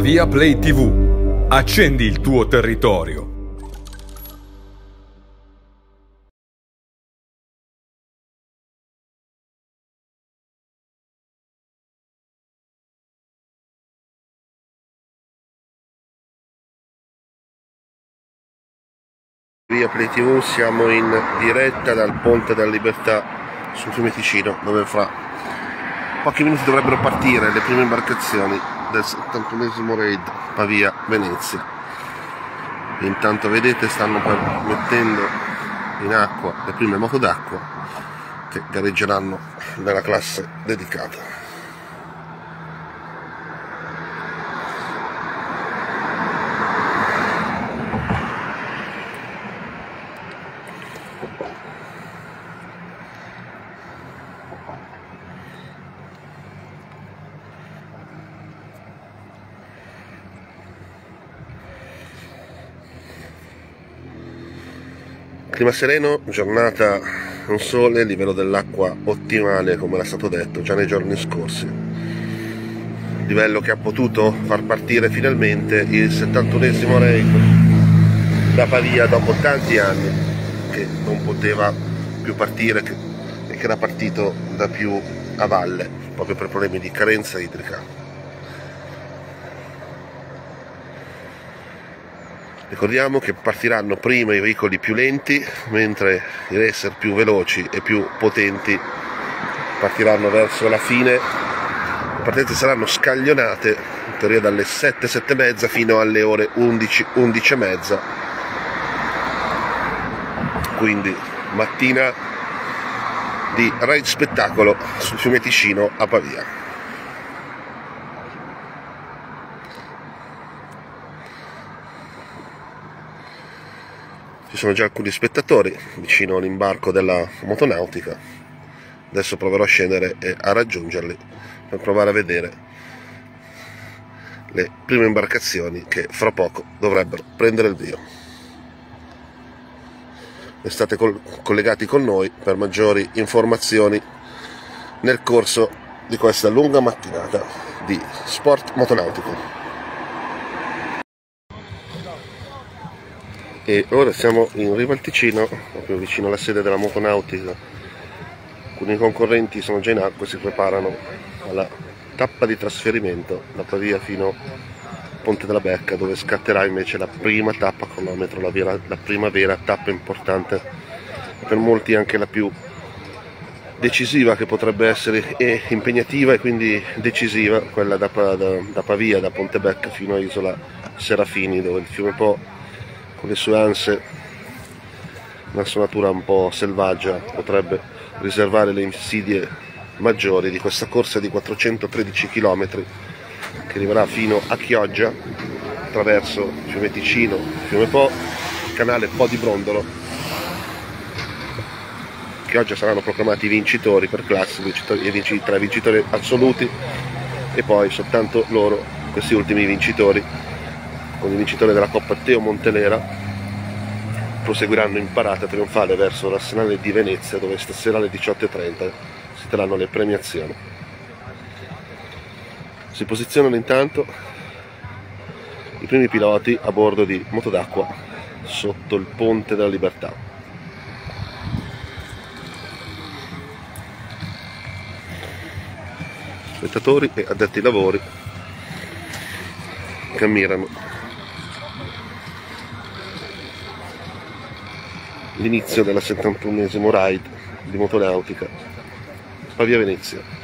Pavia Play TV. Accendi il tuo territorio. Via Play TV siamo in diretta dal Ponte della Libertà sul fiume Ticino dove fra pochi minuti dovrebbero partire le prime imbarcazioni del 71esimo raid Pavia-Venezia. Intanto vedete stanno mettendo in acqua le prime moto d'acqua che gareggeranno nella classe dedicata. Clima sereno, giornata con sole, livello dell'acqua ottimale come era stato detto già nei giorni scorsi. Livello che ha potuto far partire finalmente il 71esimo raid da Pavia dopo tanti anni che non poteva più partire e che era partito da più a valle proprio per problemi di carenza idrica. Ricordiamo che partiranno prima i veicoli più lenti, mentre i racer più veloci e più potenti partiranno verso la fine. Le partenze saranno scaglionate, in teoria dalle 7, 7 e mezza fino alle ore 11, 11 e mezza. Quindi mattina di ride spettacolo sul fiume Ticino a Pavia. Sono già alcuni spettatori vicino all'imbarco della motonautica. Adesso proverò a scendere e a raggiungerli per provare a vedere le prime imbarcazioni che fra poco dovrebbero prendere il via. Restate collegati con noi per maggiori informazioni nel corso di questa lunga mattinata di sport motonautico e ora siamo in riva al Ticino, proprio vicino alla sede della motonautica. Alcuni concorrenti sono già in acqua e si preparano alla tappa di trasferimento da Pavia fino a Ponte della Becca dove scatterà invece la prima tappa cronometro, la, vera, la prima vera tappa importante, per molti anche la più decisiva che potrebbe essere e impegnativa e quindi decisiva, quella da, da, da Pavia, da Ponte Becca fino a Isola Serafini dove il fiume Po con le sue anse, una sua natura un po' selvaggia, potrebbe riservare le insidie maggiori di questa corsa di 413 km che arriverà fino a Chioggia attraverso fiume Ticino, fiume Po, canale Po di Brondolo. Chioggia saranno proclamati i vincitori per classe, i tre vincitori assoluti e poi soltanto loro, questi ultimi vincitori, con il vincitore della Coppa Teo Montenera proseguiranno in parata trionfale verso l'arsenale di Venezia dove stasera alle 18.30 si terranno le premiazioni. Si posizionano intanto i primi piloti a bordo di moto d'acqua sotto il ponte della libertà. Spettatori e addetti ai lavori che ammirano l'inizio della 71esimo ride di motonautica Pavia Venezia.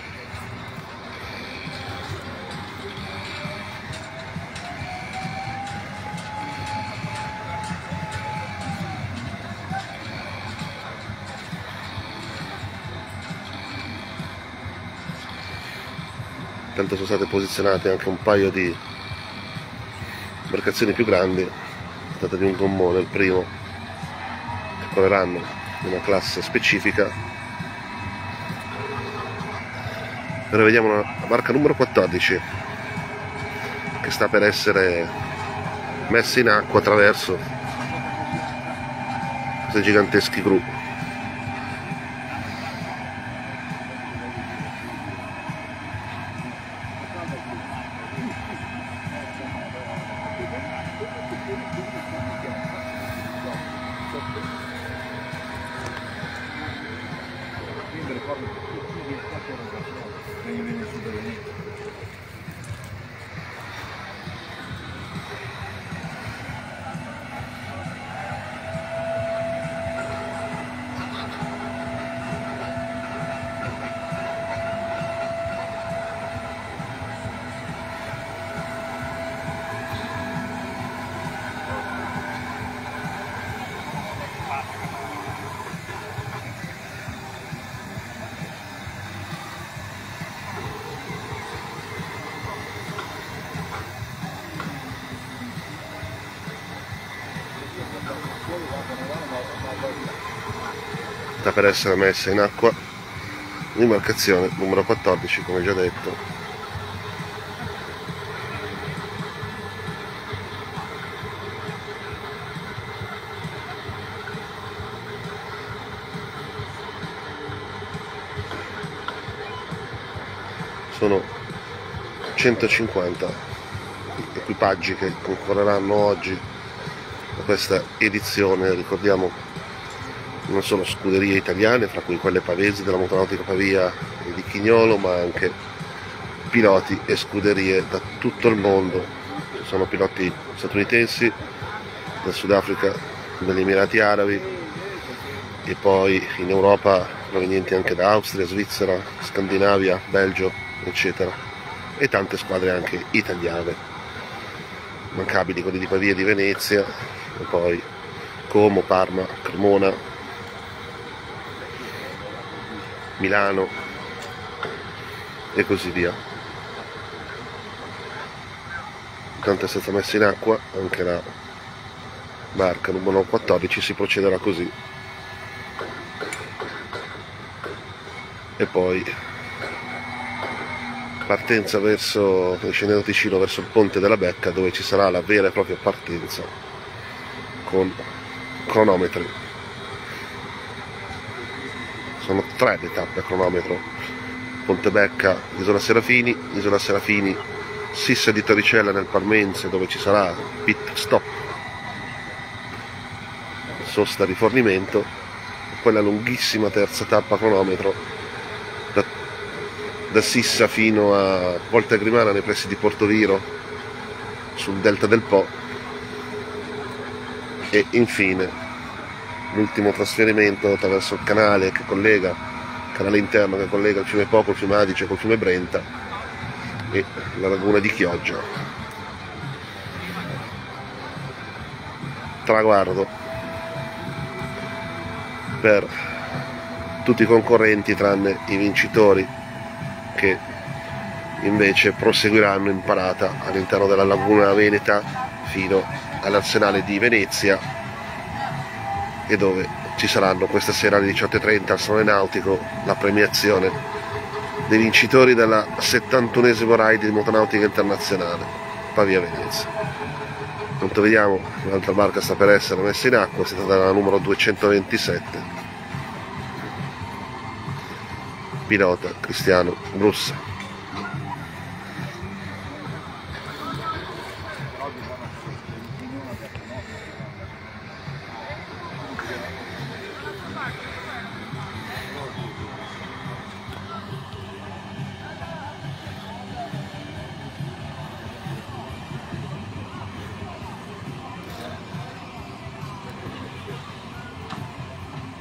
Tanto sono state posizionate anche un paio di imbarcazioni più grandi, è stata di un gommone il primo correranno in una classe specifica. Ora vediamo la barca numero 14 che sta per essere messa in acqua attraverso questi giganteschi gru per essere messa in acqua l'imbarcazione numero 14 come già detto. Sono 150 equipaggi che concorreranno oggi a questa edizione ricordiamo non solo scuderie italiane, fra cui quelle pavesi della Motonautica Pavia e di Chignolo, ma anche piloti e scuderie da tutto il mondo. Ci sono piloti statunitensi, dal Sudafrica, dagli Emirati Arabi e poi in Europa provenienti anche da Austria, Svizzera, Scandinavia, Belgio, eccetera. E tante squadre anche italiane, mancabili quelli di Pavia e di Venezia, e poi Como, Parma, Cremona, Milano e così via. Intanto è stata messa in acqua anche la barca numero 14, si procederà così. E poi partenza verso, scendendo Ticino verso il ponte della Becca dove ci sarà la vera e propria partenza con cronometri sono tre le tappe a cronometro. Pontebecca, Isola Serafini Isola Serafini, Sissa di Torricella nel Parmense dove ci sarà pit stop. Sosta rifornimento e poi lunghissima terza tappa a cronometro. Da, da Sissa fino a Volta Grimana nei pressi di Porto Viro sul delta del Po. E infine l'ultimo trasferimento attraverso il canale che collega, il canale interno che collega il fiume Po col fiume Adige col fiume Brenta e la laguna di Chioggia. Traguardo per tutti i concorrenti tranne i vincitori che invece proseguiranno in parata all'interno della laguna veneta fino all'arsenale di Venezia e dove ci saranno questa sera alle 18.30 al Salone Nautico la premiazione dei vincitori della 71esimo ride di motonautica internazionale Pavia Venezia. Quanto vediamo un'altra barca sta per essere messa in acqua, è stata la numero 227. Pilota Cristiano Brussa.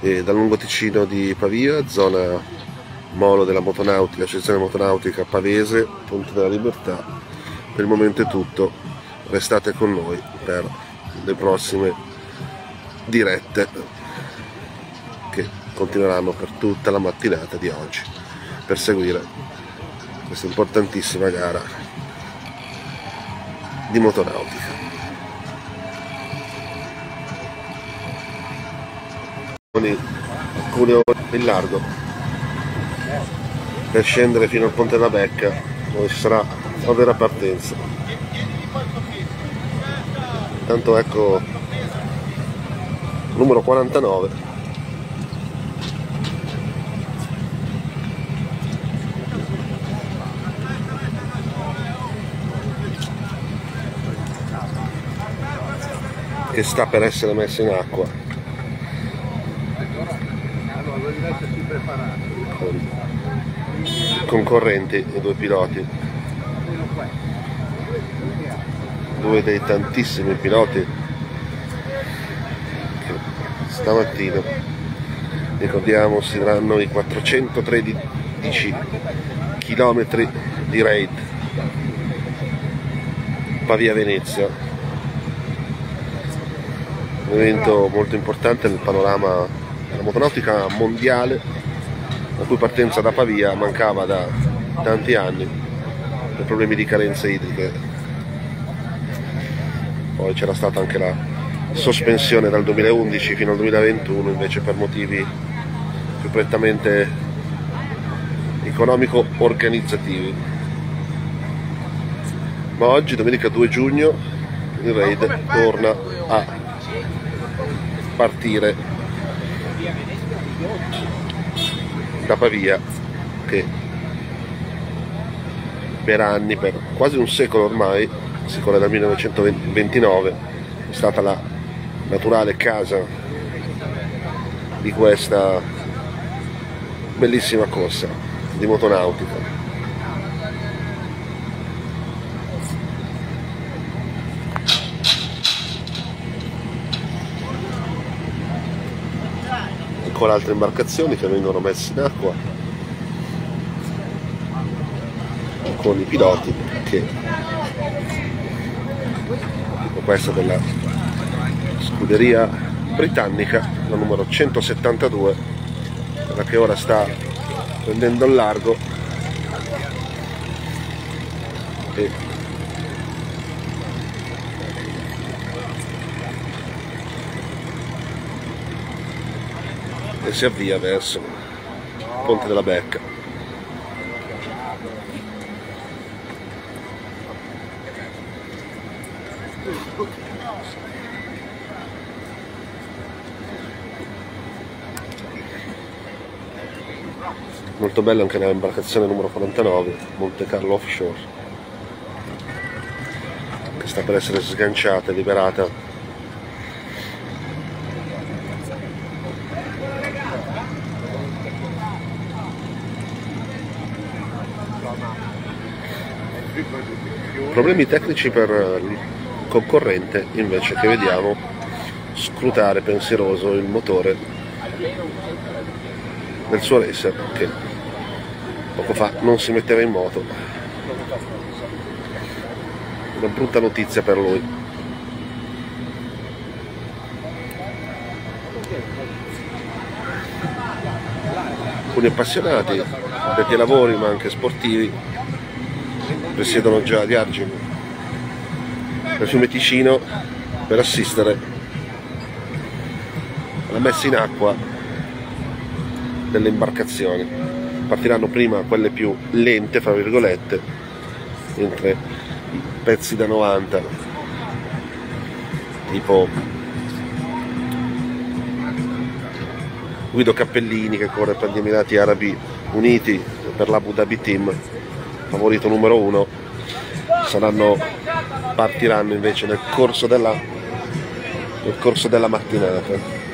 E dal lungo Ticino di Pavia, zona molo della motonautica, associazione motonautica pavese, Ponte della Libertà. Per il momento è tutto, restate con noi per le prossime dirette che continueranno per tutta la mattinata di oggi per seguire questa importantissima gara di motonautica. Alcune ore in largo. Per scendere fino al ponte della Becca dove ci sarà la vera partenza. Intanto ecco numero 49 che sta per essere messa in acqua con concorrenti e due piloti. Due dei tantissimi piloti che stamattina ricordiamo si daranno i 413 km di raid Pavia Venezia. Un evento molto importante nel panorama della motonautica mondiale la cui partenza da Pavia mancava da tanti anni per problemi di carenze idriche. Poi c'era stata anche la sospensione dal 2011 fino al 2021 invece per motivi più prettamente economico-organizzativi. Ma oggi domenica 2 giugno il raid torna a partire da Pavia che per anni, per quasi un secolo ormai, si corre dal 1929, è stata la naturale casa di questa bellissima corsa di motonautica. Ancora altre imbarcazioni che vengono messe in acqua con i piloti che questa della scuderia britannica la numero 172 quella che ora sta prendendo il largo e e si avvia verso Ponte della Becca. Molto bello anche nell'imbarcazione numero 49 Monte Carlo Offshore che sta per essere sganciata e liberata problemi tecnici per il concorrente invece che vediamo scrutare pensieroso il motore del suo racer che poco fa non si metteva in moto. Una brutta notizia per lui. Alcuni appassionati, addetti ai lavori ma anche sportivi, presiedono già a Argine, nel fiume Ticino, per assistere alla messa in acqua delle imbarcazioni. Partiranno prima quelle più lente, fra virgolette, mentre i pezzi da 90, tipo Guido Cappellini che corre per gli Emirati Arabi Uniti per l'Abu Dhabi Team, favorito numero uno, saranno, partiranno invece nel corso della, nel corso della mattinata.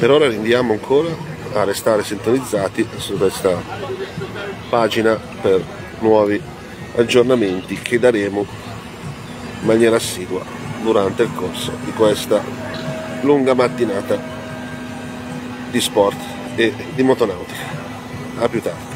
Per ora rindiamo ancora a restare sintonizzati su questa pagina per nuovi aggiornamenti che daremo in maniera assidua durante il corso di questa lunga mattinata di sport e di motonautica. A più tardi.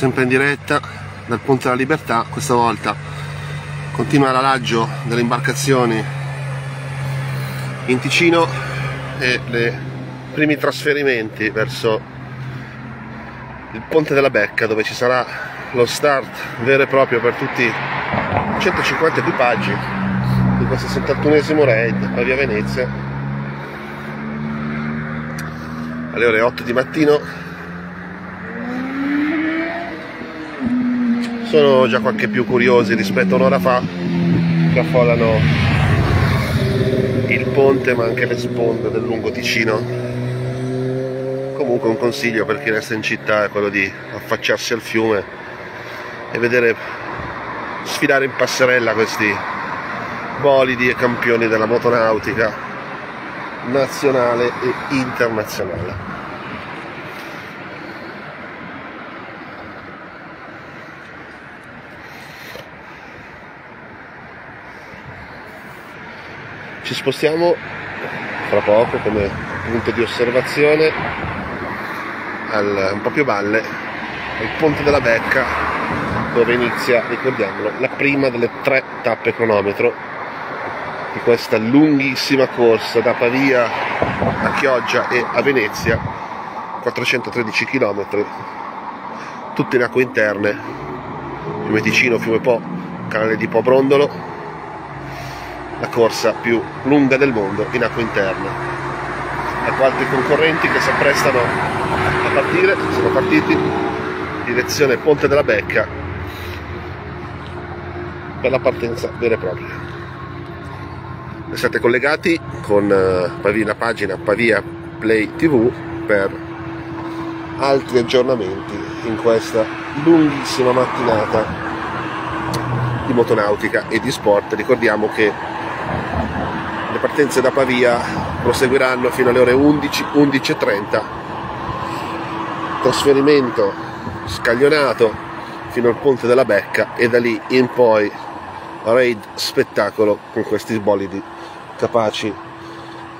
Sempre in diretta dal Ponte della Libertà, questa volta continua l'alaggio delle imbarcazioni in Ticino e i primi trasferimenti verso il Ponte della Becca dove ci sarà lo start vero e proprio per tutti i 150 equipaggi di questo 71esimo raid a Via Venezia. Alle ore 8 di mattino sono già qualche più curiosi rispetto a un'ora fa. Che affollano il ponte ma anche le sponde del lungo Ticino. Comunque un consiglio per chi resta in città è quello di affacciarsi al fiume e vedere sfilare in passerella questi bolidi e campioni della motonautica nazionale e internazionale ci spostiamo fra poco come punto di osservazione al, un po' più valle al ponte della Becca dove inizia, ricordiamolo, la prima delle tre tappe cronometro di questa lunghissima corsa da Pavia a Chioggia e a Venezia 413 km tutte in acque interne fiume Ticino, fiume Po, canale di Po Brondolo la corsa più lunga del mondo in acqua interna. Ecco altri concorrenti che si apprestano a partire, sono partiti in direzione Ponte della Becca per la partenza vera e propria. Restate collegati con eh, la pagina Pavia Play TV per altri aggiornamenti in questa lunghissima mattinata di motonautica e di sport. Ricordiamo che le partenze da Pavia proseguiranno fino alle ore 11, 11.30. Trasferimento scaglionato fino al ponte della Becca e da lì in poi raid spettacolo con questi bolidi capaci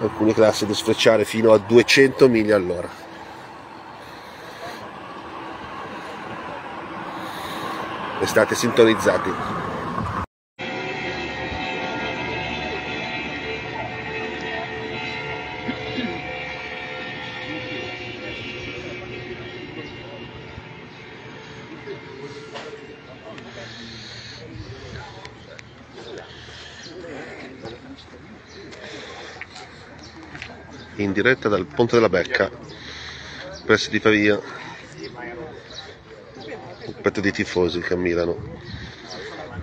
alcuni classi di sfrecciare fino a 200 miglia all'ora. Restate sintonizzati. In diretta dal Ponte della Becca presso di Pavia. Un petto di tifosi camminano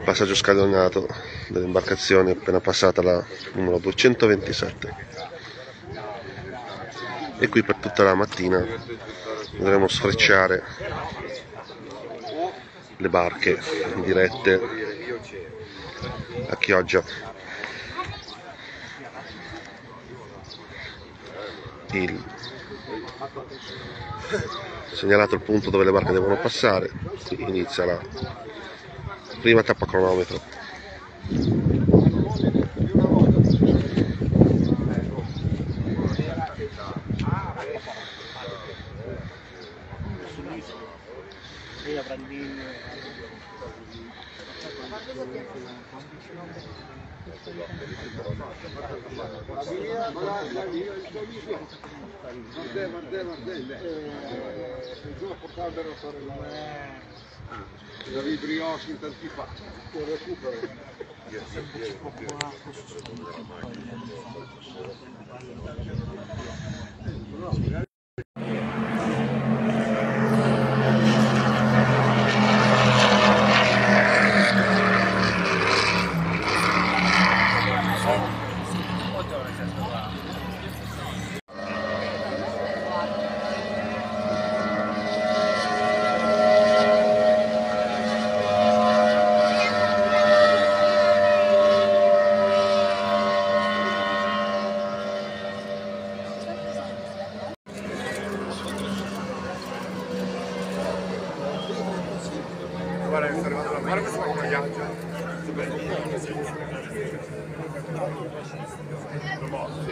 passaggio scaglionato dell'imbarcazione appena passata la numero 227 e qui per tutta la mattina andremo sfrecciare le barche dirette a Chioggia il segnalato il punto dove le barche devono passare inizia la prima tappa cronometro Martè, Martè, Martè. Giù a a fare la... La vibriosi in tanti fatti. Lo recupero. No, direi fare il servizio della mare questo qua come ghiaccio lo mossi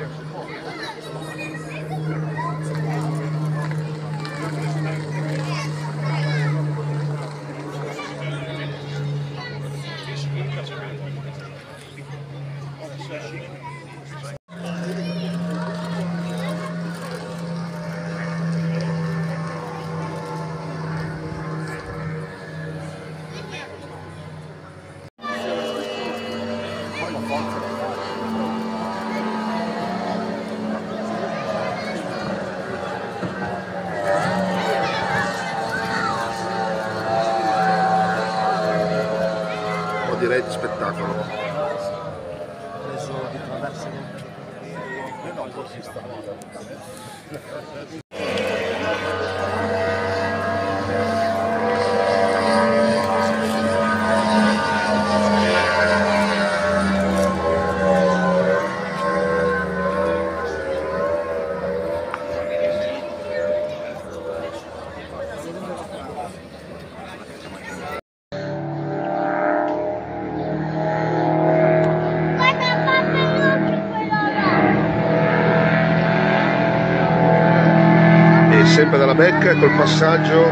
becca col passaggio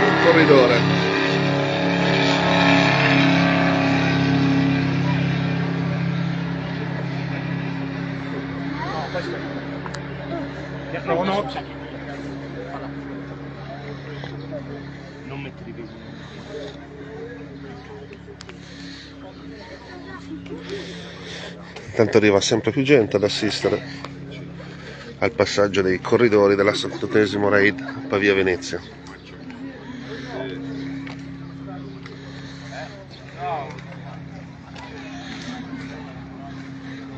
del corridore. No, no. Non mettere i. Intanto arriva sempre più gente ad assistere al passaggio dei corridori della 78esimo raid Pavia Venezia.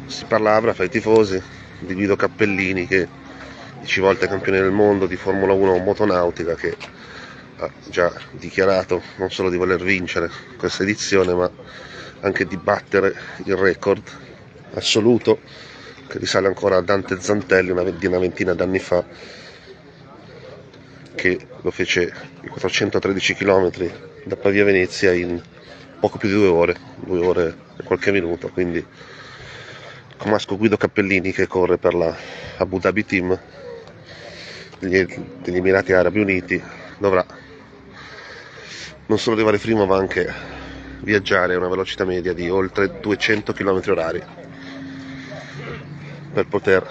Si parlava fra i tifosi di Guido Cappellini che 10 volte campione del mondo di Formula 1 motonautica che ha già dichiarato non solo di voler vincere questa edizione ma anche di battere il record assoluto che risale ancora a Dante Zantelli una, di una ventina d'anni fa che lo fece i 413 km da Pavia a Venezia in poco più di due ore, due ore e qualche minuto, quindi comasco Guido Cappellini che corre per la Abu Dhabi Team degli, degli Emirati Arabi Uniti dovrà non solo arrivare primo ma anche viaggiare a una velocità media di oltre 200 km orari per poter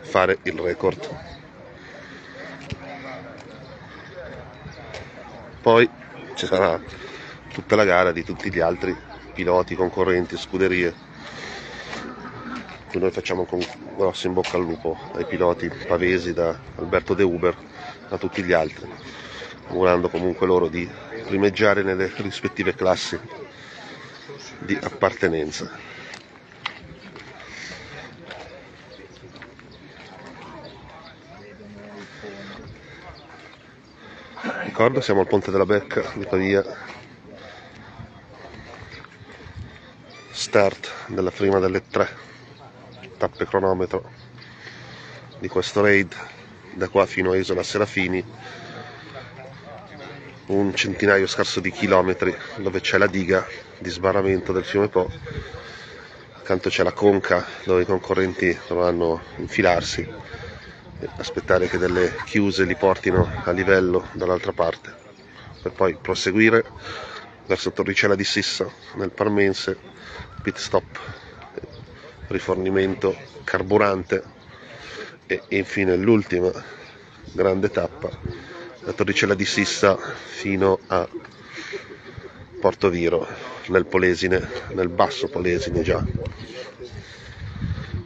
fare il record. Poi ci sarà tutta la gara di tutti gli altri piloti, concorrenti, scuderie. Noi facciamo con grosso in bocca al lupo ai piloti pavesi da Alberto De Uber a tutti gli altri, augurando comunque loro di primeggiare nelle rispettive classi di appartenenza. Ricordo, siamo al ponte della Becca di Pavia. Start della prima delle tre. Tappe cronometro di questo raid da qua fino a Isola Serafini. Un centinaio scarso di chilometri dove c'è la diga di sbarramento del fiume Po. Accanto c'è la conca dove i concorrenti dovranno infilarsi aspettare che delle chiuse li portino a livello dall'altra parte per poi proseguire verso Torricella di Sissa nel Parmense pit stop rifornimento carburante e infine l'ultima grande tappa da Torricella di Sissa fino a Porto Viro nel Polesine, nel basso Polesine già.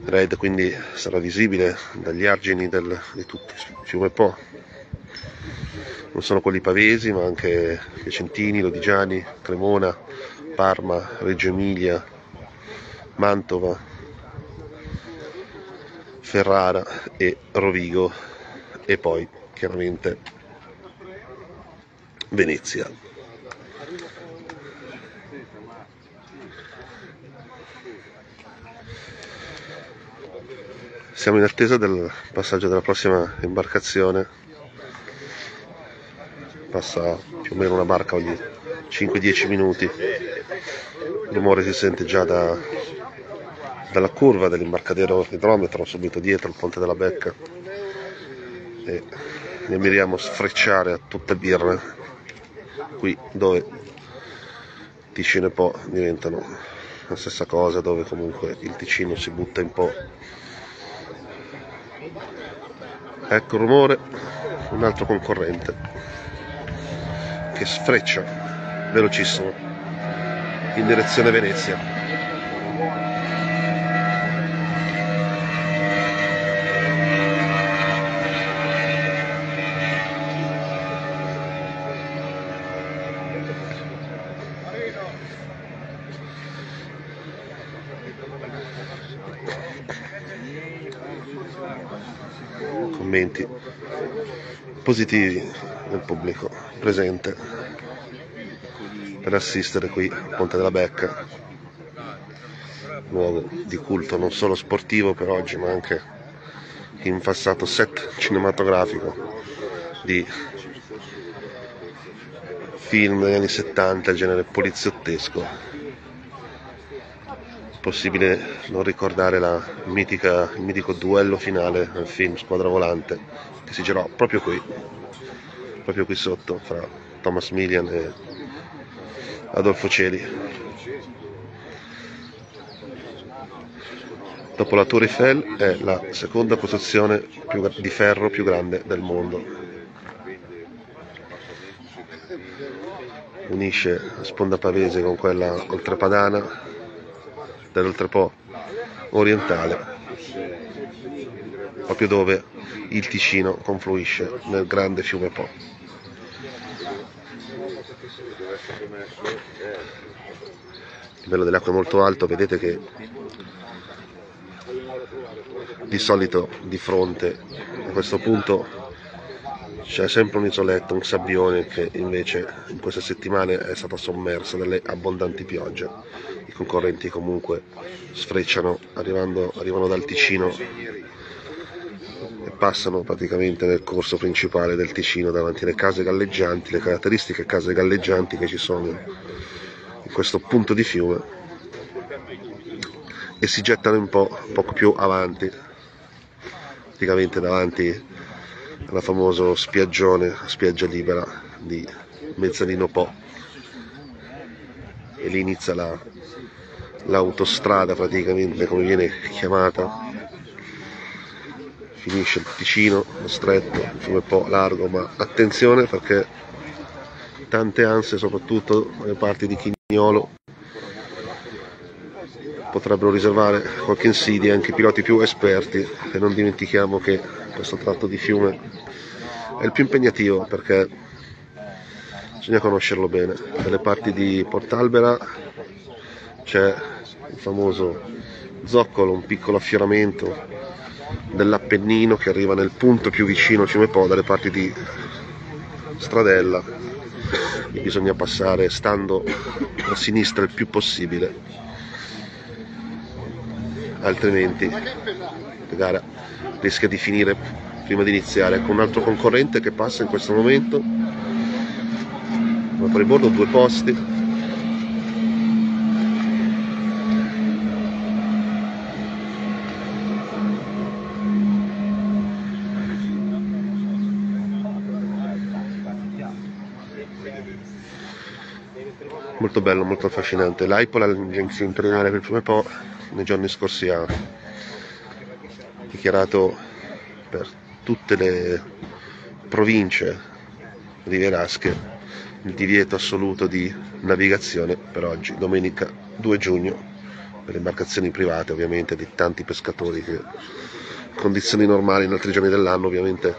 Raid quindi sarà visibile dagli argini del, di tutti fiume Po. Non sono quelli pavesi ma anche Piacentini, Lodigiani, Cremona, Parma, Reggio Emilia, Mantova, Ferrara e Rovigo e poi chiaramente Venezia. Siamo in attesa del passaggio della prossima imbarcazione. Passa più o meno una barca ogni 5-10 minuti. Il rumore si sente già da, dalla curva dell'imbarcadero idrometro subito dietro il ponte della Becca. E ne miriamo a sfrecciare a tutta birra qui dove Ticino e Po diventano la stessa cosa, dove comunque il Ticino si butta in Po. Ecco il rumore, un altro concorrente che sfreccia velocissimo in direzione Venezia. Commenti positivi del pubblico presente per assistere qui al Ponte della Becca, luogo di culto non solo sportivo per oggi ma anche in passato set cinematografico di film degli anni 70, genere poliziottesco. Possibile non ricordare mitica, il mitico duello finale del film Squadra Volante che si girò proprio qui, proprio qui sotto, fra Thomas Millian e Adolfo Celi. Dopo la Tour Eiffel è la seconda costruzione più, di ferro più grande del mondo. Unisce la sponda pavese con quella oltrepadana dell'oltrepo orientale, proprio dove il Ticino confluisce nel grande fiume Po. Il livello dell'acqua è molto alto, vedete che di solito di fronte a questo punto c'è sempre un isoletto, un sabbione che invece in queste settimane è stato sommerso dalle abbondanti piogge. Concorrenti comunque sfrecciano arrivando, arrivano dal Ticino e passano praticamente nel corso principale del Ticino davanti alle case galleggianti, le caratteristiche case galleggianti che ci sono in questo punto di fiume e si gettano un po' poco più avanti, praticamente davanti alla famosa spiaggione, spiaggia libera di Mezzanino Po. E lì inizia la, l'autostrada praticamente come viene chiamata finisce il Ticino, lo stretto, il fiume Po largo ma attenzione perché tante ansie soprattutto nelle parti di Chignolo potrebbero riservare qualche insidia anche i piloti più esperti e non dimentichiamo che questo tratto di fiume è il più impegnativo perché bisogna conoscerlo bene. Dalle parti di Portalbera c'è il famoso zoccolo, un piccolo affioramento dell'Appennino che arriva nel punto più vicino a Fiume Po, dalle parti di Stradella. E bisogna passare stando a sinistra il più possibile. Altrimenti la gara rischia di finire prima di iniziare con un altro concorrente che passa in questo momento. Ma fuori bordo due posti molto bello, molto affascinante. L'Aipola, l'agenzia imperiale per il fiume Po, nei giorni scorsi ha dichiarato per tutte le province rivierasche il divieto assoluto di navigazione per oggi, domenica 2 giugno, per le imbarcazioni private ovviamente di tanti pescatori che in condizioni normali in altri giorni dell'anno ovviamente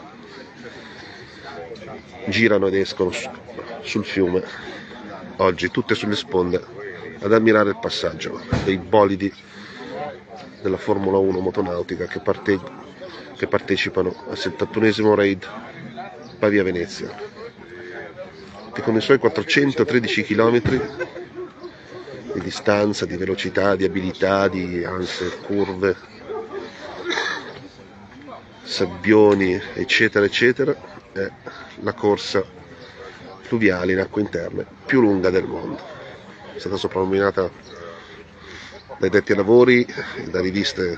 girano ed escono sul fiume, oggi tutte sulle sponde ad ammirare il passaggio dei bolidi della Formula 1 motonautica che, parte, che partecipano al 71esimo raid Pavia-Venezia che con i suoi 413 km di distanza, di velocità, di abilità, di anse, curve, sabbioni, eccetera, eccetera, è la corsa fluviale in acque interne più lunga del mondo. È stata soprannominata dai detti lavori, da riviste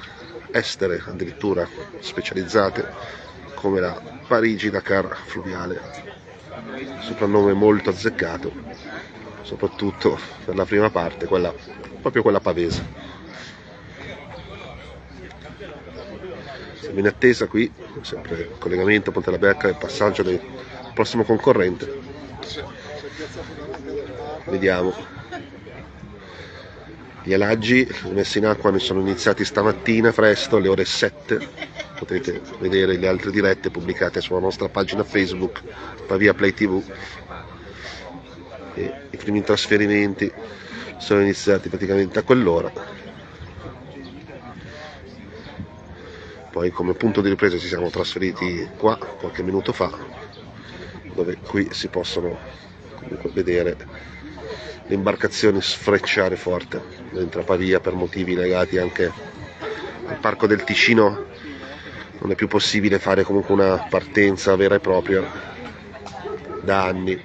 estere addirittura specializzate come la Parigi Dakar fluviale, soprannome molto azzeccato, soprattutto per la prima parte, quella, proprio quella pavese. Siamo in attesa qui, sempre collegamento Ponte la Becca e passaggio del prossimo concorrente. Vediamo gli alaggi messi in acqua ne sono iniziati stamattina presto alle ore 7. Potete vedere le altre dirette pubblicate sulla nostra pagina Facebook Pavia Play TV. E I primi trasferimenti sono iniziati praticamente a quell'ora. poi come punto di ripresa ci siamo trasferiti qua qualche minuto fa dove qui si possono comunque vedere le imbarcazioni sfrecciare forte. Mentre a Pavia per motivi legati anche al parco del Ticino. Non è più possibile fare comunque una partenza vera e propria da anni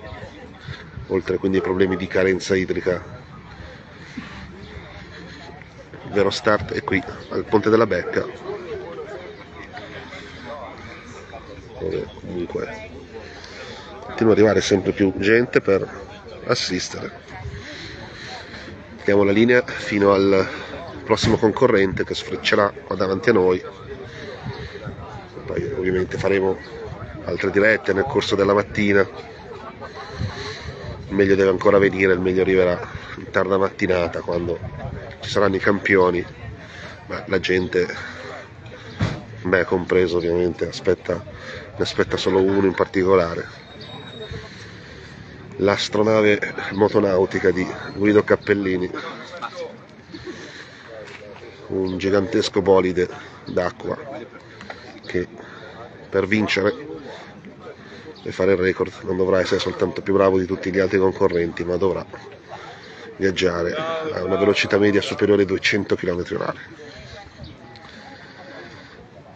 oltre quindi ai problemi di carenza idrica. Il vero start è qui al ponte della Becca dove comunque continua ad arrivare sempre più gente per assistere. Diamo la linea fino al prossimo concorrente che sfreccerà qua davanti a noi. Poi ovviamente faremo altre dirette nel corso della mattina. Il meglio deve ancora venire il meglio arriverà in tarda mattinata quando ci saranno i campioni. Ma la gente me compreso ovviamente aspetta, ne aspetta solo uno in particolare l'astronave motonautica di Guido Cappellini, un gigantesco bolide d'acqua che per vincere e fare il record non dovrà essere soltanto più bravo di tutti gli altri concorrenti, ma dovrà viaggiare a una velocità media superiore ai 200 km/h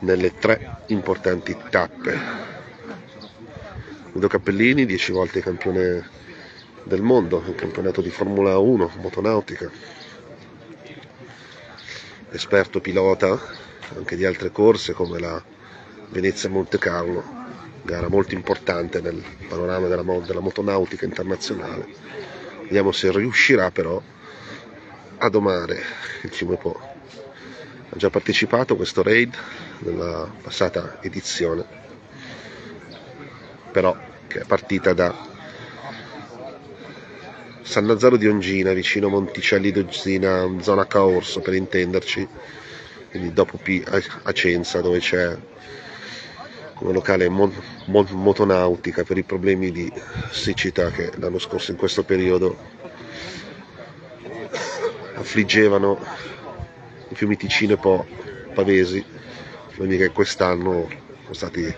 nelle tre importanti tappe Guido Cappellini, 10 volte campione del mondo nel campionato di Formula 1, motonautica, esperto pilota anche di altre corse come la Venezia Monte Carlo, gara molto importante nel panorama della, della motonautica internazionale. Vediamo se riuscirà però a domare il fiume Po. Ha già partecipato a questo raid nella passata edizione però partita da San Lazzaro di Ongina, vicino Monticelli d'Ozzina, zona Caorso per intenderci, quindi dopo P a Cenza dove c'è un locale mo- mo- motonautica per i problemi di siccità che l'anno scorso in questo periodo affliggevano i fiumi Ticino e Po Pavesi, quindi che quest'anno sono stati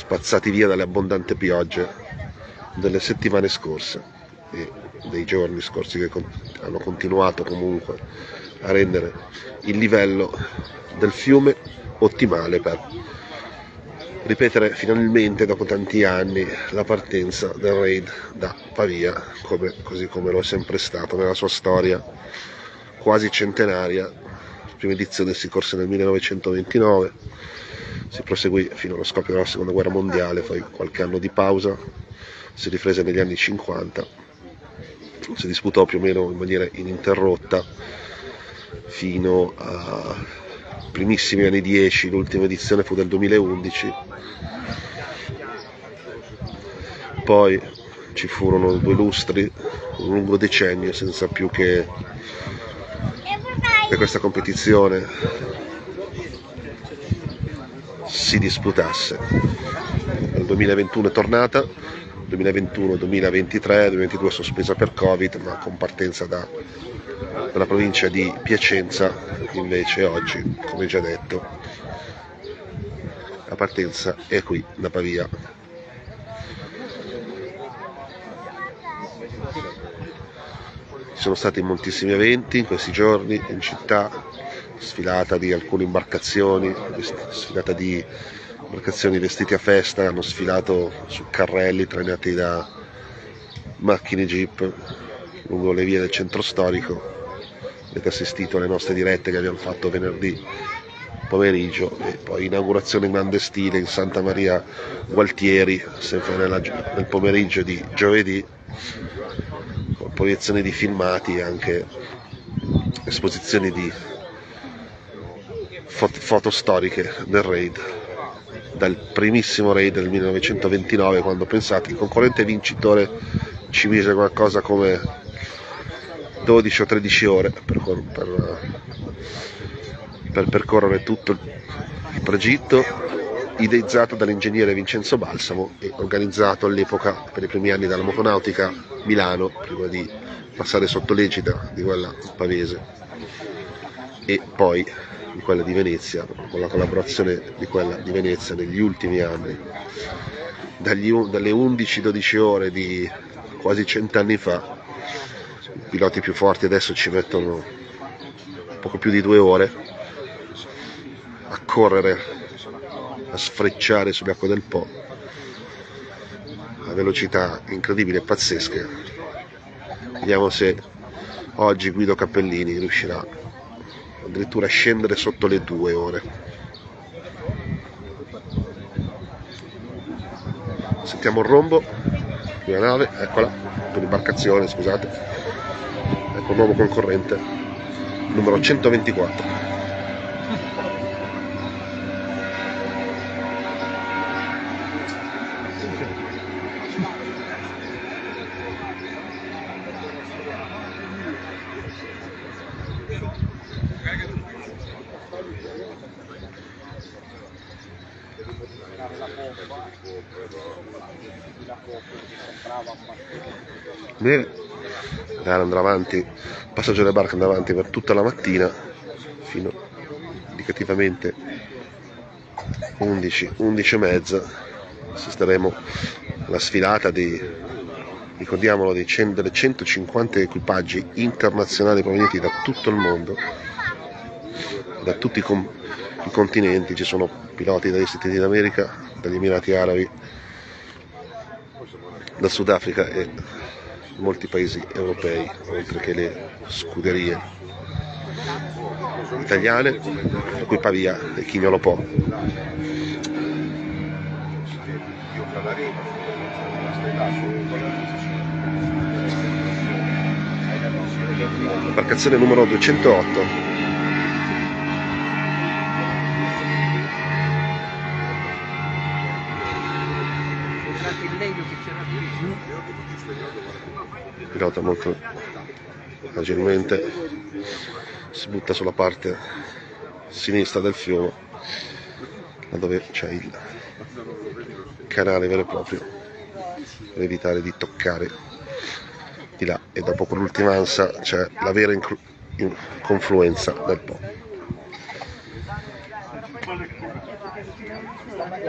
spazzati via dalle abbondanti piogge delle settimane scorse e dei giorni scorsi che hanno continuato comunque a rendere il livello del fiume ottimale per ripetere finalmente dopo tanti anni la partenza del raid da Pavia come, così come lo è sempre stato nella sua storia quasi centenaria prima edizione si corse nel 1929 si proseguì fino allo scoppio della seconda guerra mondiale, poi qualche anno di pausa, si riprese negli anni 50, si disputò più o meno in maniera ininterrotta fino ai primissimi anni 10, l'ultima edizione fu del 2011, poi ci furono due lustri, un lungo decennio senza più che questa competizione si disputasse. Nel 2021 è tornata, 2021, 2023, 2022 sospesa per Covid, ma con partenza da, dalla provincia di Piacenza, invece oggi, come già detto, la partenza è qui da Pavia. Ci sono stati moltissimi eventi in questi giorni in città, sfilata di alcune imbarcazioni, sfilata di imbarcazioni vestite a festa, hanno sfilato su carrelli trainati da macchine jeep lungo le vie del centro storico. Avete assistito alle nostre dirette che abbiamo fatto venerdì pomeriggio e poi inaugurazione in grande stile in Santa Maria Gualtieri, sempre nella, nel pomeriggio di giovedì, con proiezioni di filmati e anche esposizioni di foto storiche del raid dal primissimo raid del 1929 quando pensate il concorrente vincitore ci mise qualcosa come 12 o 13 ore per, per, per percorrere tutto il tragitto ideizzato dall'ingegnere Vincenzo Balsamo e organizzato all'epoca per i primi anni dalla motonautica Milano prima di passare sotto l'egida di quella pavese. E poi di quella di Venezia, con la collaborazione di quella di Venezia negli ultimi anni. Dagli, dalle 11-12 ore di quasi cent'anni fa, i piloti più forti adesso ci mettono poco più di due ore a correre, a sfrecciare sulle acque del Po a velocità incredibili e pazzesche. Vediamo se oggi Guido Cappellini riuscirà addirittura scendere sotto le due ore. Sentiamo il rombo di una nave, eccola, per l'imbarcazione, scusate. Ecco il nuovo concorrente, numero 124. Bene, gara andrà avanti, il passaggio delle barche andrà avanti per tutta la mattina fino indicativamente 11, 11 e mezza. Assisteremo alla sfilata di, ricordiamolo, dei, delle 150 equipaggi internazionali provenienti da tutto il mondo, da tutti i, com- i continenti, ci sono piloti dagli Stati Uniti d'America, dagli Emirati Arabi, dal Sudafrica e molti paesi europei, oltre che le scuderie italiane, a cui Pavia e Chignolo Po. Imbarcazione numero 208 pilota molto agilmente si butta sulla parte sinistra del fiume dove c'è il canale vero e proprio per evitare di toccare di là. E dopo quell'ultima ansa c'è la vera confluenza del Po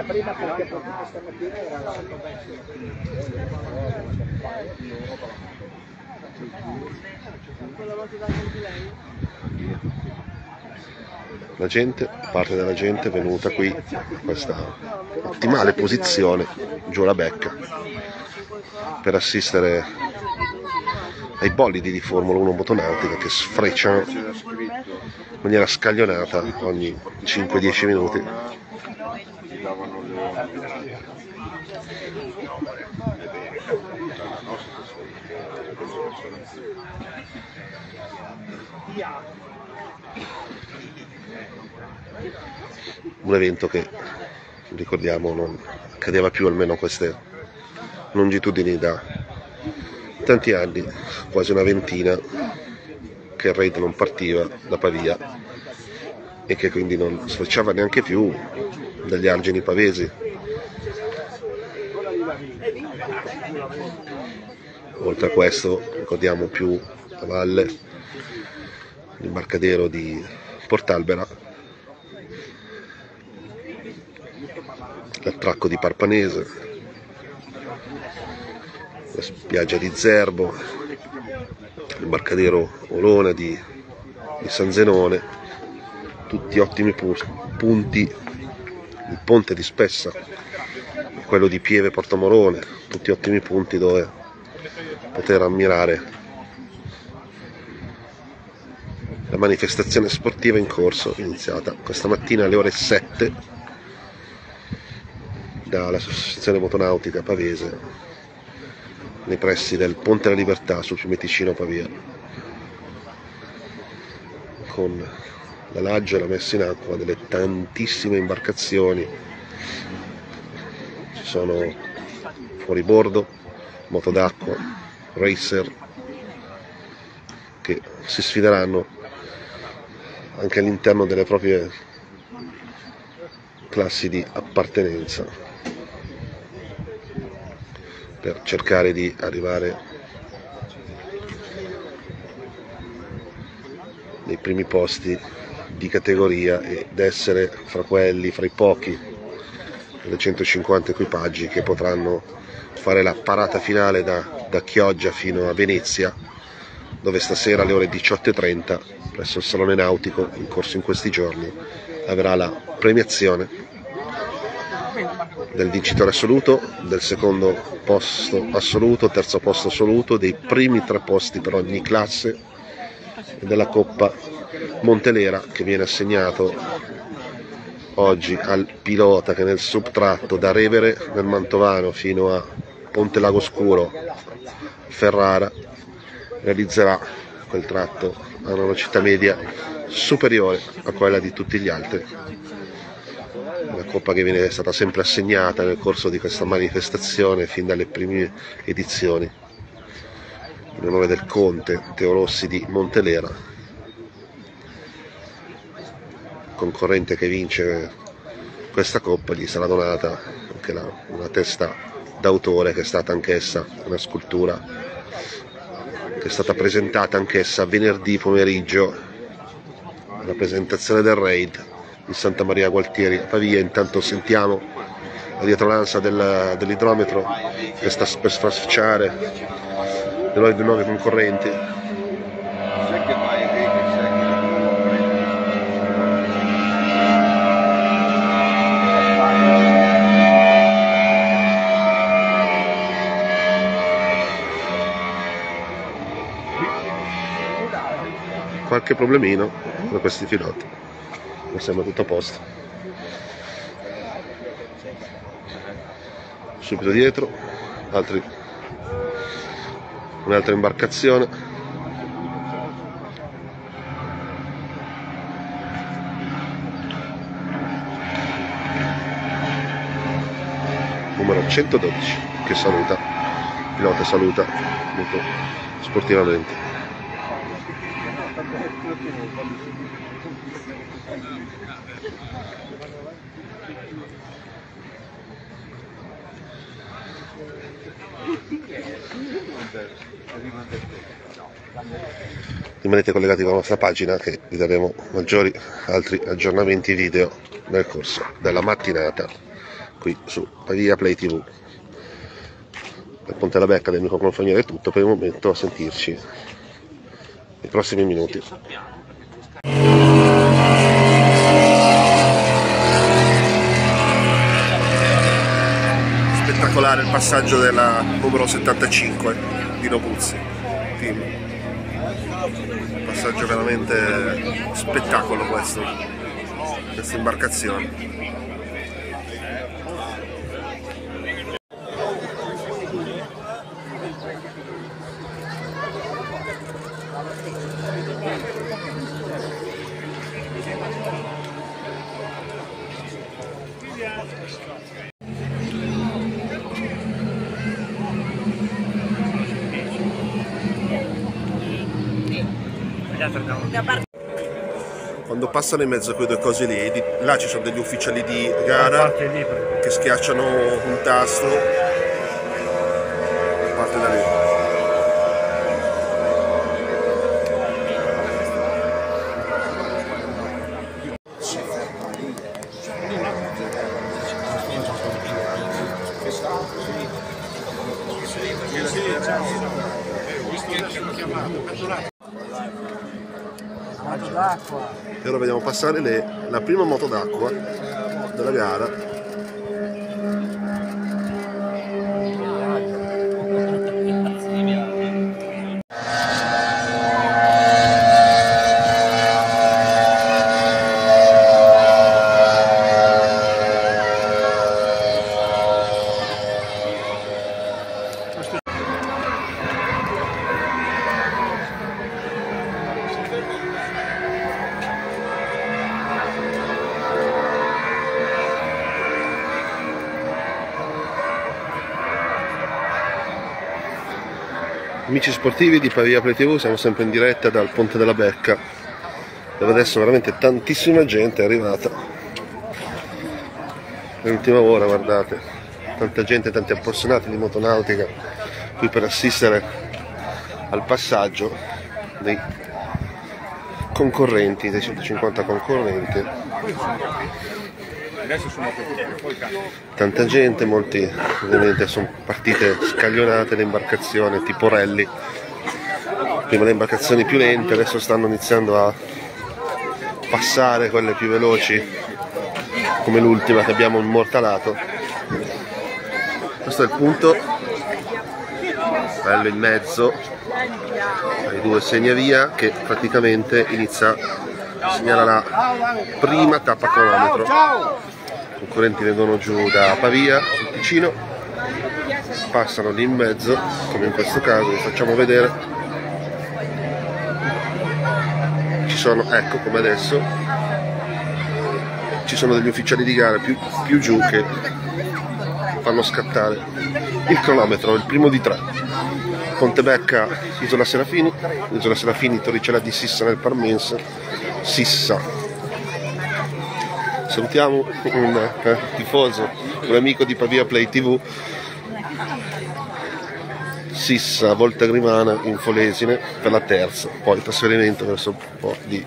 la prima perché proprio stamattina era la la gente, parte della gente è venuta qui in questa ottimale posizione giù alla becca per assistere ai bolidi di Formula 1 motonautica che sfrecciano in maniera scaglionata ogni 5-10 minuti un evento che ricordiamo non accadeva più almeno queste longitudini da tanti anni, quasi una ventina, che il raid non partiva da Pavia e che quindi non sfrecciava neanche più dagli argini pavesi. Oltre a questo ricordiamo più a valle l'imbarcadero di Portalbera, l'attracco di Parpanese, la spiaggia di Zerbo, l'imbarcadero Olona di, di San Zenone, tutti ottimi punti, il ponte di Spessa, quello di Pieve Portomorone, tutti ottimi punti dove poter ammirare la manifestazione sportiva in corso iniziata questa mattina alle ore 7 dall'Associazione Motonautica Pavese nei pressi del Ponte della Libertà sul fiume Ticino Pavia con la laggio e la messa in acqua delle tantissime imbarcazioni. Ci sono fuoribordo, moto d'acqua, racer che si sfideranno anche all'interno delle proprie classi di appartenenza per cercare di arrivare nei primi posti di categoria ed essere fra quelli, fra i pochi delle 150 equipaggi che potranno fare la parata finale da, da Chioggia fino a Venezia, dove stasera alle ore 18.30 presso il Salone Nautico, in corso in questi giorni, avrà la premiazione del vincitore assoluto, del secondo posto assoluto, terzo posto assoluto, dei primi tre posti per ogni classe della Coppa Montelera che viene assegnato oggi al pilota che nel subtratto da Revere nel Mantovano fino a Ponte Lago Scuro Ferrara realizzerà quel tratto a una velocità media superiore a quella di tutti gli altri. Una coppa che viene stata sempre assegnata nel corso di questa manifestazione fin dalle prime edizioni in onore del conte Teorossi di Montelera concorrente che vince questa coppa gli sarà donata anche la, una testa d'autore che è stata anch'essa una scultura che è stata presentata anch'essa venerdì pomeriggio alla presentazione del raid di Santa Maria Gualtieri a Pavia. Intanto sentiamo la dietrolanza del, dell'idrometro che sta per sfasciare dei nuovi concorrenti. Qualche problemino da questi piloti. Mi sembra tutto a posto. Subito dietro altri, un'altra imbarcazione. Numero 112 che saluta il pilota saluta molto sportivamente rimanete collegati con la nostra pagina che vi daremo maggiori altri aggiornamenti video nel corso della mattinata qui su Pavia Play TV per Ponte la Becca del mio è tutto per il momento a sentirci nei prossimi minuti. Spettacolare il passaggio della numero 75 di Nobuzzi team passaggio veramente spettacolo questo questa imbarcazione quando passano in mezzo a quei due cose lì, là ci sono degli ufficiali di gara che schiacciano un tasto passare le- la prima moto d'acqua della gara. Amici sportivi di Pavia Play TV, siamo sempre in diretta dal Ponte della Becca, dove adesso veramente tantissima gente è arrivata. L'ultima ora, guardate, tanta gente, tanti appassionati di motonautica qui per assistere al passaggio dei concorrenti, dei 150 concorrenti. Tanta gente, molti ovviamente sono partite scaglionate le imbarcazioni tipo rally. Prima le imbarcazioni più lente, adesso stanno iniziando a passare quelle più veloci, come l'ultima che abbiamo immortalato. Questo è il punto, bello in mezzo, ai due segnavia che praticamente inizia a segnare la prima tappa cronometro. Concorrenti vengono giù da Pavia, sul Ticino, passano lì in mezzo, come in questo caso, vi facciamo vedere. Ci sono, ecco come adesso, ci sono degli ufficiali di gara più, più giù che fanno scattare il cronometro, il primo di tre. Pontebecca, Isola Serafini, Isola Serafini, Torricella di Sissa nel Parmense, Sissa. Salutiamo un eh, tifoso, un amico di Pavia Play TV, Sissa, Volta Grimana in Folesine per la terza, poi il trasferimento verso di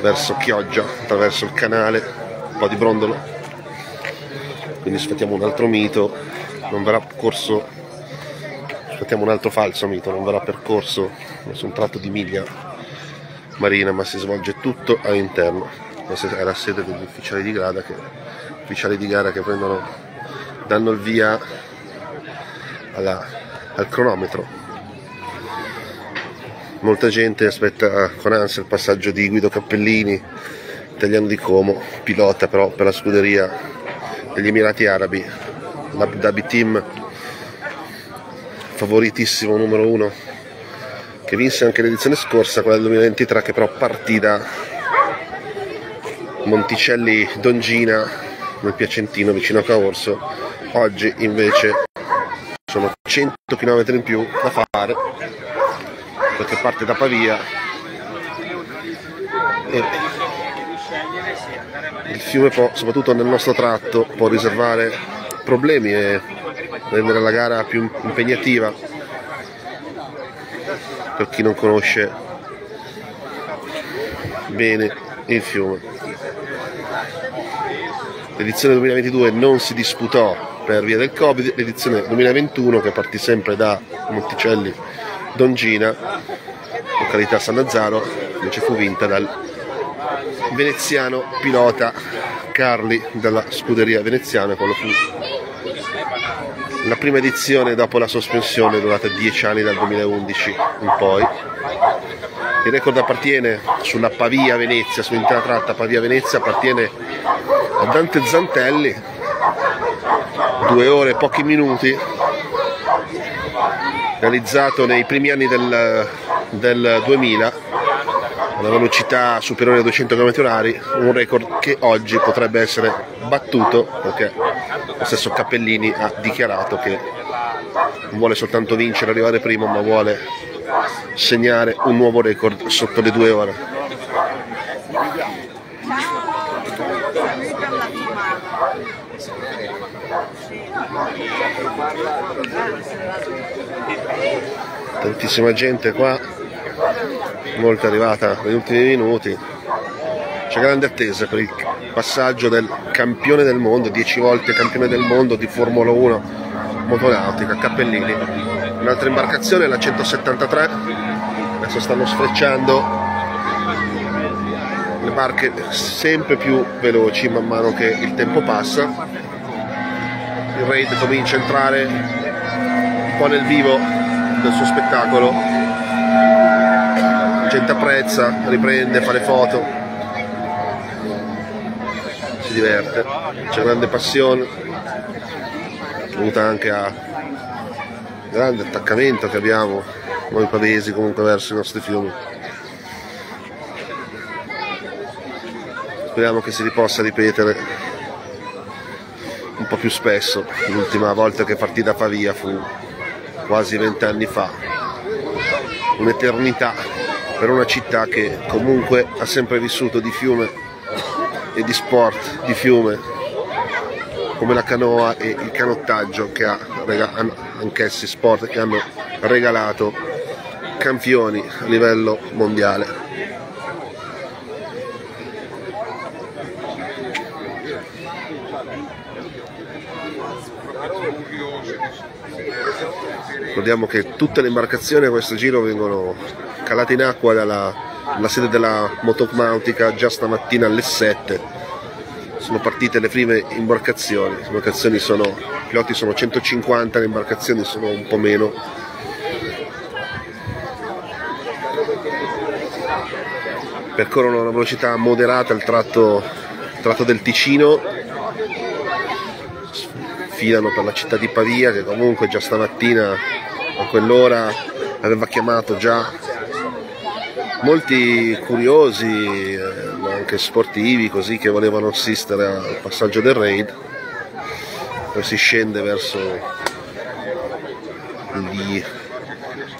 verso Chioggia, attraverso il canale, un po' di brondolo. Quindi aspettiamo un altro mito, non verrà corso, aspettiamo un altro falso mito, non verrà percorso su un tratto di miglia marina, ma si svolge tutto all'interno. È la sede degli ufficiali di che, ufficiali di gara che prendono, danno il via alla, al cronometro. Molta gente aspetta con ansia il passaggio di Guido Cappellini, italiano di Como, pilota però per la scuderia degli Emirati Arabi, l'Abu Dhabi Team, favoritissimo numero uno, che vinse anche l'edizione scorsa, quella del 2023, che però partì da Monticelli Dongina nel Piacentino vicino a Caorso. Oggi invece sono 100 km in più da fare perché parte da Pavia e il fiume può, soprattutto nel nostro tratto, può riservare problemi e rendere la gara più impegnativa per chi non conosce bene il fiume. L'edizione 2022 non si disputò per via del Covid, l'edizione 2021 che partì sempre da Monticelli Dongina, località San Lazzaro, invece fu vinta dal veneziano pilota Carli della scuderia veneziana, quello fu la prima edizione dopo la sospensione durata 10 anni dal 2011 in poi. Il record appartiene sulla Pavia Venezia, sull'intera tratta Pavia Venezia, appartiene a Dante Zantelli, due ore e pochi minuti, realizzato nei primi anni del, del 2000 a una velocità superiore a 200 km/h, un record che oggi potrebbe essere battuto perché lo stesso Cappellini ha dichiarato che non vuole soltanto vincere, arrivare primo, ma vuole segnare un nuovo record sotto le due ore. Tantissima gente qua, molta arrivata negli ultimi minuti. C'è grande attesa per il passaggio del campione del mondo, 10 volte campione del mondo di Formula 1 motonautica, Cappellini. Un'altra imbarcazione, la 173, adesso stanno sfrecciando le barche sempre più veloci man mano che il tempo passa. Il raid comincia a entrare un po' nel vivo del suo spettacolo. La gente apprezza, riprende, fa le foto, si diverte, c'è grande passione, dovuta anche a grande attaccamento che abbiamo noi pavesi comunque verso i nostri fiumi. Speriamo che si possa ripetere un po' più spesso. L'ultima volta che partì da Pavia fu quasi vent'anni fa. Un'eternità per una città che comunque ha sempre vissuto di fiume e di sport di fiume come la canoa e il canottaggio che ha anch'essi sport che hanno regalato campioni a livello mondiale. Ricordiamo che tutte le imbarcazioni a questo giro vengono calate in acqua dalla, dalla sede della Motonautica già stamattina alle 7. Sono partite le prime imbarcazioni, le imbarcazioni sono, i piloti sono 150, le imbarcazioni sono un po' meno. Percorrono a una velocità moderata il tratto, tratto del Ticino, filano per la città di Pavia che comunque già stamattina a quell'ora aveva chiamato già molti curiosi, eh, ma anche sportivi così che volevano assistere al passaggio del raid. Poi si scende verso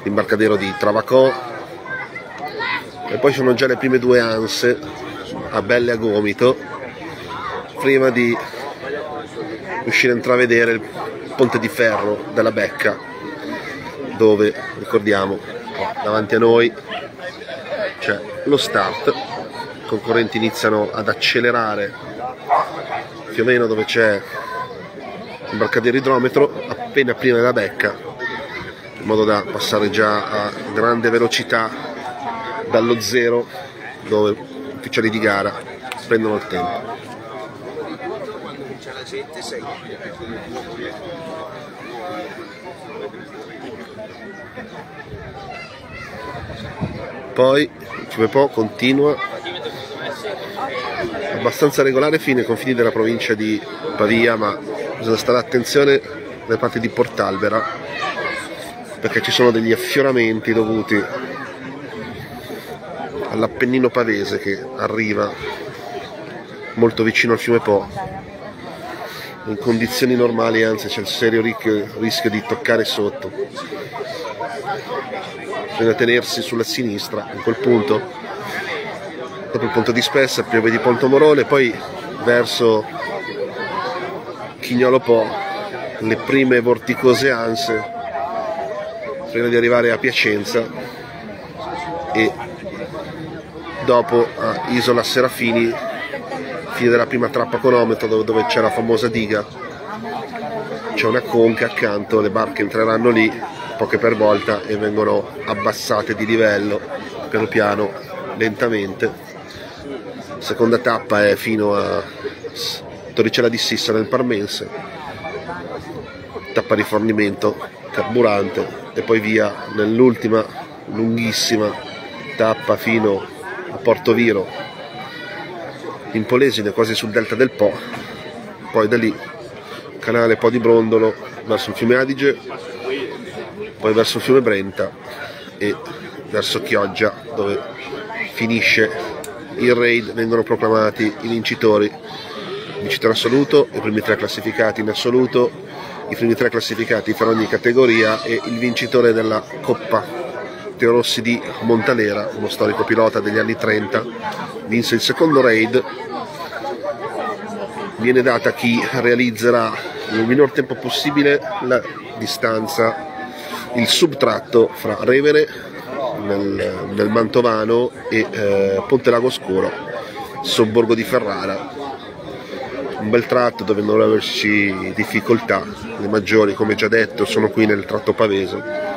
l'imbarcadero di Travacò e poi sono già le prime due anse a belle a gomito prima di riuscire a intravedere il ponte di ferro della Becca dove ricordiamo davanti a noi c'è lo start. I concorrenti iniziano ad accelerare più o meno dove c'è l'imbarcadero idrometro appena prima della Becca in modo da passare già a grande velocità dallo zero dove ufficiali di gara prendono il tempo poi il Cimepo continua. Abbastanza regolare fino ai confini della provincia di Pavia ma bisogna stare attenzione nelle parti di Portalbera perché ci sono degli affioramenti dovuti all'Appennino pavese che arriva molto vicino al fiume Po in condizioni normali anzi c'è il serio rischio, di toccare sotto. Bisogna tenersi sulla sinistra in quel punto dopo il ponte di Spessa piove di Ponto Morone poi verso Chignolo Po le prime vorticose anse prima di arrivare a Piacenza e dopo a Isola Serafini fine della prima trappa cronometro dove, dove c'è la famosa diga. C'è una conca accanto le barche entreranno lì poche per volta e vengono abbassate di livello piano piano lentamente. Seconda tappa è fino a Torricella di Sissa nel Parmense. Tappa rifornimento carburante e poi via nell'ultima lunghissima tappa fino a Porto Viro in Polesine quasi sul delta del Po poi da lì canale Po di Brondolo verso il fiume Adige poi verso il fiume Brenta e verso Chioggia dove finisce il raid vengono proclamati i vincitori. Vincitore assoluto i primi tre classificati in assoluto i primi tre classificati per ogni categoria e il vincitore della Coppa Teo Rossi di Montalera, uno storico pilota degli anni 30, vinse il secondo raid, viene data a chi realizzerà nel minor tempo possibile la distanza, il subtratto fra Revere nel, nel Mantovano e eh, Ponte Lago Scuro, sobborgo di Ferrara. Un bel tratto dove non esserci difficoltà, le maggiori come già detto sono qui nel tratto pavese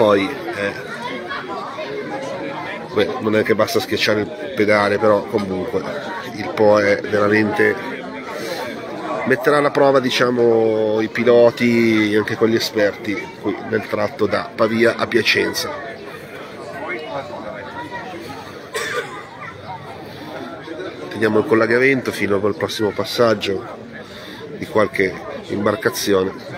poi eh, beh, non è che basta schiacciare il pedale però comunque il Po è veramente metterà alla prova diciamo i piloti anche quelli esperti qui nel tratto da Pavia a Piacenza. Teniamo il collegamento fino al prossimo passaggio di qualche imbarcazione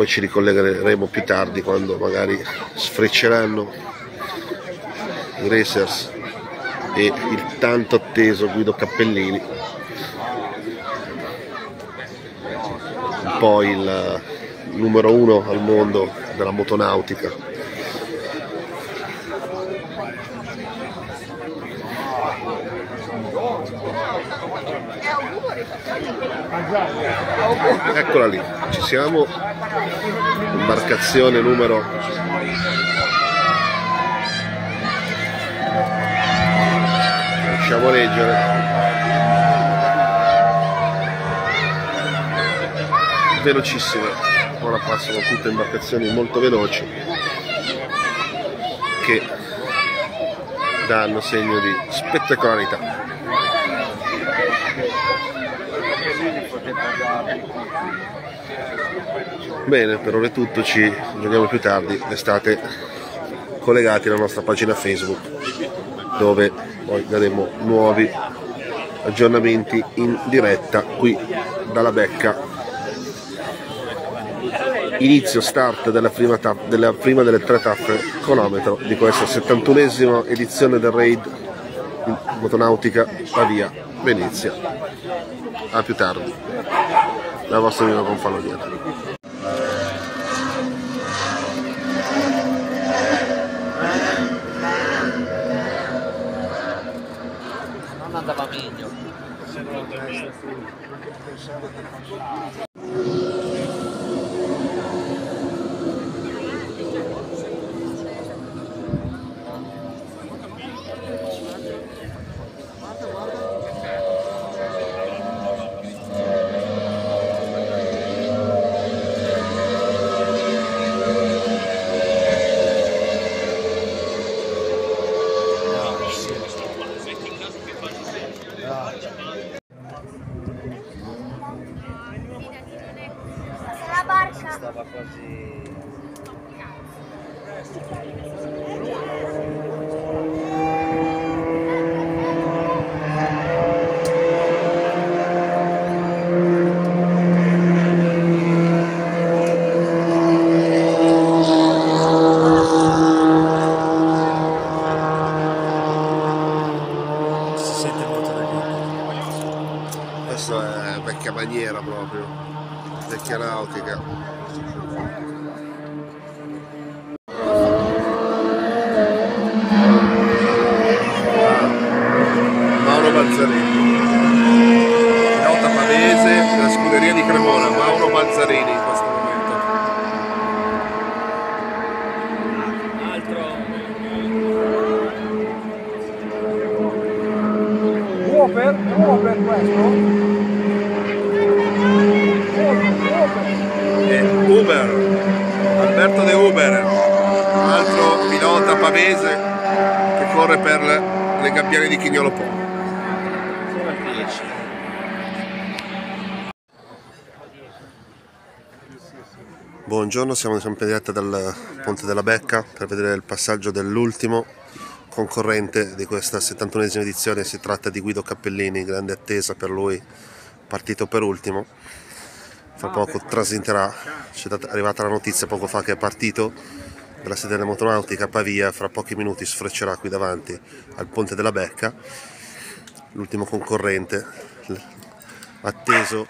poi ci ricollegheremo più tardi quando magari sfrecceranno i racers e il tanto atteso Guido Cappellini. Poi il numero uno al mondo della motonautica eccola lì. Ci siamo. Imbarcazione numero riusciamo a leggere. Velocissime. Ora passano tutte imbarcazioni molto veloci che danno segno di spettacolarità bene per ora è tutto ci vediamo più tardi restate collegati alla nostra pagina facebook dove poi daremo nuovi aggiornamenti in diretta qui dalla Becca. Inizio start della prima, della prima delle tre tappe cronometro di questa 71esima edizione del raid motonautica Pavia Venezia. A più tardi. La vostra Nino Confaloniera Non andava meglio. Buongiorno, siamo sempre in diretta dal Ponte della Becca per vedere il passaggio dell'ultimo concorrente di questa 71esima edizione. Si tratta di Guido Cappellini, grande attesa per lui, partito per ultimo. Fra poco trasinterà, ci è arrivata la notizia poco fa che è partito dalla sede della motonautica a Pavia, fra pochi minuti sfreccerà qui davanti al Ponte della Becca. L'ultimo concorrente, atteso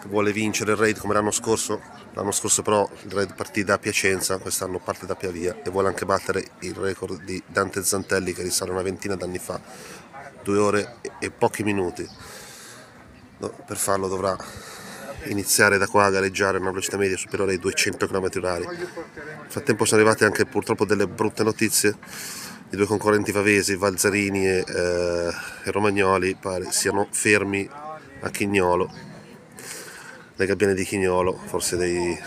che vuole vincere il raid come l'anno scorso l'anno scorso però il raid partì da Piacenza quest'anno parte da Pavia e vuole anche battere il record di Dante Zantelli che risale una ventina d'anni fa. Due ore e pochi minuti. Per farlo dovrà iniziare da qua a gareggiare a una velocità media superiore ai 200 km/h nel frattempo sono arrivate anche purtroppo delle brutte notizie. I due concorrenti pavesi Valzarini e, eh, e Romagnoli pare siano fermi a Chignolo le gabbiane di Chignolo, forse dei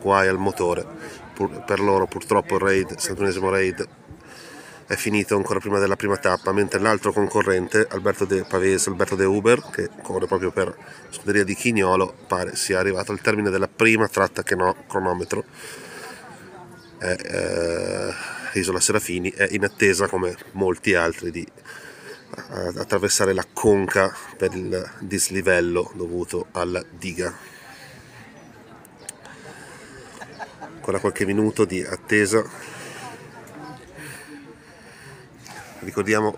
guai al motore. Pur- per loro purtroppo il raid, il 71esimo raid è finito ancora prima della prima tappa, mentre l'altro concorrente, Alberto De Pavese, Alberto De Uber, che corre proprio per scuderia di Chignolo, pare sia arrivato al termine della prima tratta che no cronometro. È, eh, Isola Serafini è in attesa, come molti altri, di attraversare la conca per il dislivello dovuto alla diga. Ancora qualche minuto di attesa. Ricordiamo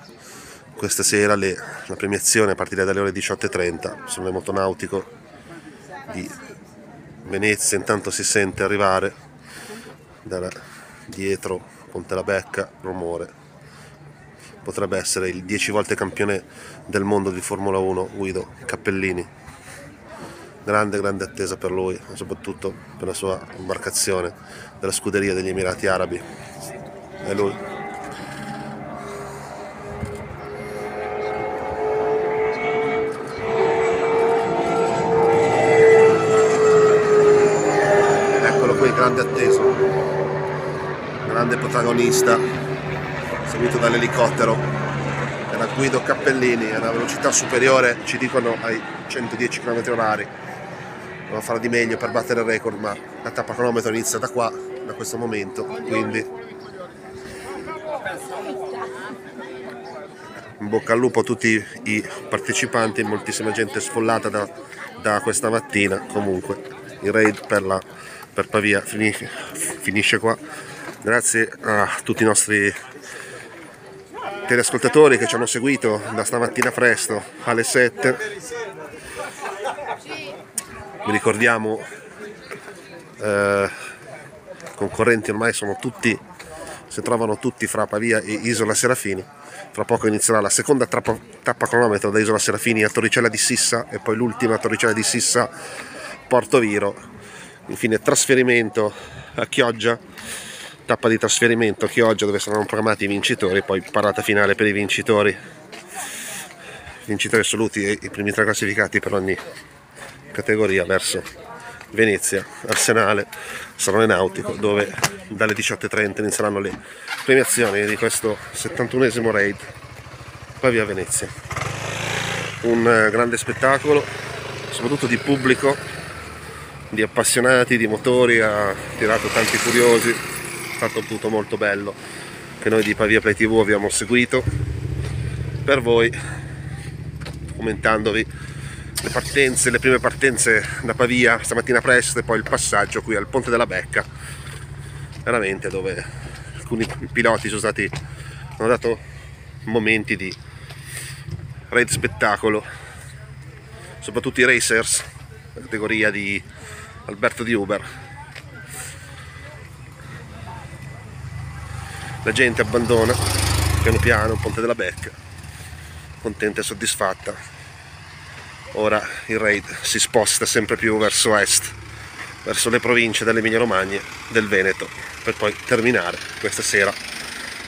questa sera le- la premiazione a partire dalle ore 18.30 sono le motonautico di Venezia. Intanto si sente arrivare da dietro Ponte la Becca rumore potrebbe essere il 10 volte campione del mondo di Formula 1 Guido Cappellini. Grande, grande attesa per lui, soprattutto per la sua imbarcazione della scuderia degli Emirati Arabi. È lui. grande atteso, grande protagonista, seguito dall'elicottero, era Guido Cappellini, a una velocità superiore, ci dicono ai 110 km h Dobbiamo fare di meglio per battere il record, ma la tappa cronometro inizia da qua, da questo momento, quindi. In bocca al lupo a tutti i partecipanti, moltissima gente sfollata da, da questa mattina, comunque il raid per, la, per Pavia finisce, finisce qua, grazie a tutti i nostri teleascoltatori che ci hanno seguito da stamattina presto alle 7 vi ricordiamo eh, concorrenti ormai sono tutti si trovano tutti fra Pavia e Isola Serafini. Fra poco inizierà la seconda tappa, tappa cronometro da Isola Serafini a Torricella di Sissa e poi l'ultima a Torricella di Sissa Porto Viro. Infine trasferimento a Chioggia tappa di trasferimento a Chioggia dove saranno programmati i vincitori poi parata finale per i vincitori. Vincitori assoluti e i primi tre classificati per ogni categoria verso Venezia, Arsenale, Salone Nautico dove dalle 18.30 inizieranno le premiazioni di questo 71esimo raid Pavia Venezia. Un eh, grande spettacolo soprattutto di pubblico di appassionati di motori ha tirato tanti curiosi stato appunto molto bello che noi di Pavia Play TV abbiamo seguito. Per voi commentandovi le partenze, le prime partenze da Pavia stamattina presto e poi il passaggio qui al Ponte della Becca veramente dove alcuni piloti sono stati hanno dato momenti di raid spettacolo soprattutto i racers categoria di Alberto di Uber la gente abbandona piano piano Ponte della Becca contenta e soddisfatta. Ora il raid si sposta sempre più verso est verso le province dell'Emilia Romagna del Veneto per poi terminare questa sera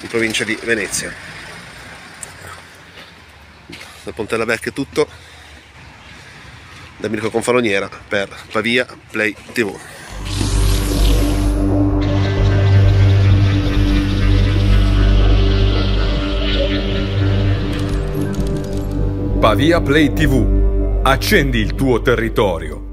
in provincia di Venezia. Dal Ponte della Becca è tutto. Da Mirko Confaloniera per Pavia Play TV Pavia Play TV Accendi il tuo territorio.